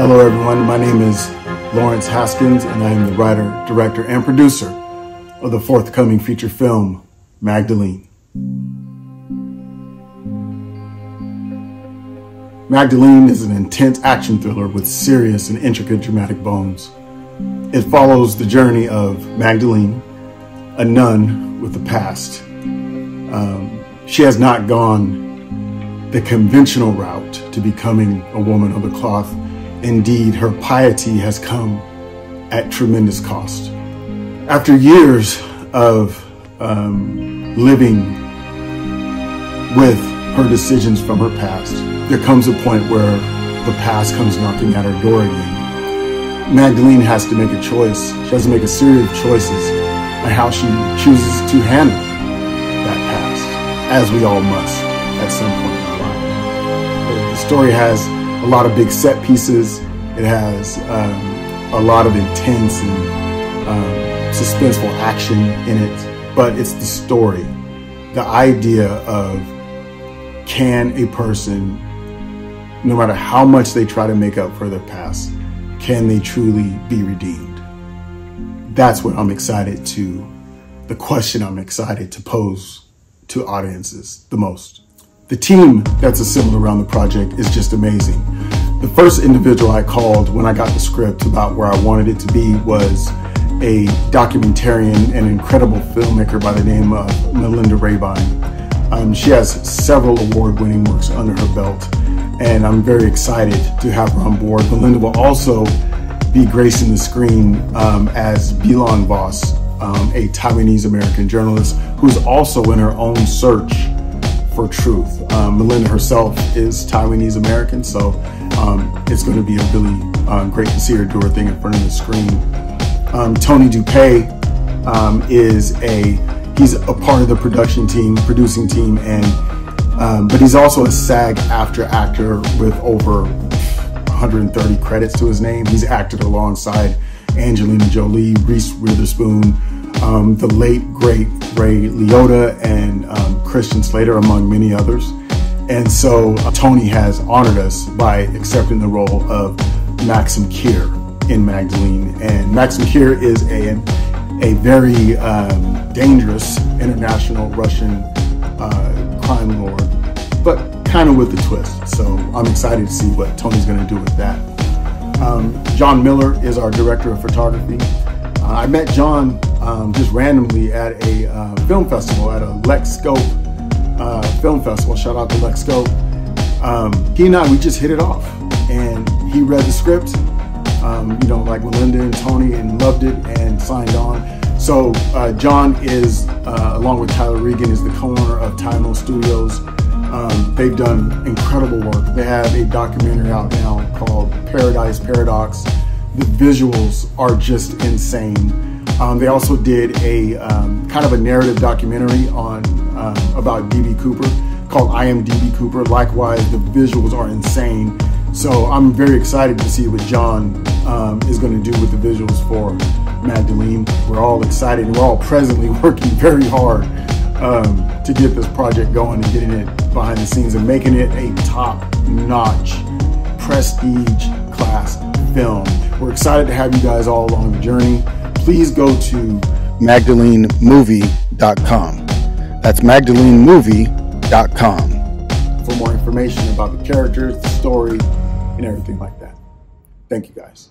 Hello, everyone. My name is Lawrence Haskins, and I am the writer, director, and producer of the forthcoming feature film, Magdalene. Magdalene is an intense action thriller with serious and intricate dramatic bones. It follows the journey of Magdalene, a nun with a past. Um, she has not gone the conventional route to becoming a woman of the cloth. Indeed, her piety has come at tremendous cost. After years of um, living with her decisions from her past, there comes a point where the past comes knocking at her door again Magdalene has to make a choice. She has to make a series of choices on how she chooses to handle that past, as we all must at some point in our life. The story has a lot of big set pieces. It has um, a lot of intense and um, suspenseful action in it, but it's the story, the idea of can a person, no matter how much they try to make up for their past, can they truly be redeemed? That's what I'm excited to, the question I'm excited to pose to audiences the most. The team that's assembled around the project is just amazing. The first individual I called when I got the script about where I wanted it to be was a documentarian and incredible filmmaker by the name of Melinda Rabine. Um, she has several award-winning works under her belt and I'm very excited to have her on board. Melinda will also be gracing the screen um, as Bilon Voss, um, a Taiwanese American journalist who's also in her own search for truth. Um, Melinda herself is Taiwanese American, so um, it's going to be a really uh, great to see her do her thing in front of the screen. Um, Tony Dupay um, is a he's a part of the production team, producing team, and um, but he's also a SAG-AFTRA actor with over 130 credits to his name. He's acted alongside Angelina Jolie, Reese Witherspoon, um, the late, great Ray Liotta, and um, Christian Slater, among many others. And so uh, Tony has honored us by accepting the role of Maxim Kier in Magdalene. And Maxim Kier is a, a very um, dangerous international Russian uh, crime lord but kind of with a twist. So I'm excited to see what Tony's going to do with that. Um, John Miller is our director of photography. Uh, I met John um, just randomly at a uh, film festival, at a Lex Scope uh, film festival. Shout out to Lex Scope. Um, he and I, we just hit it off. And he read the script, um, you know, like Melinda and Tony, and loved it and signed on. So uh, John is, uh, along with Tyler Regan, is the co-owner of Tymo Studios. Um, they've done incredible work. They have a documentary out now called Paradise Paradox. The visuals are just insane. Um, they also did a um, kind of a narrative documentary on um, about DB Cooper called I Am DB Cooper. Likewise, the visuals are insane. So I'm very excited to see what John um, is going to do with the visuals for Magdalene. We're all excited and we're all presently working very hard um, to get this project going and getting it behind the scenes and making it a top-notch prestige class film. We're excited to have you guys all along the journey. Please go to magdalenemovie.com. That's magdalenemovie.com for more information about the characters, the story, and everything like that. Thank you guys.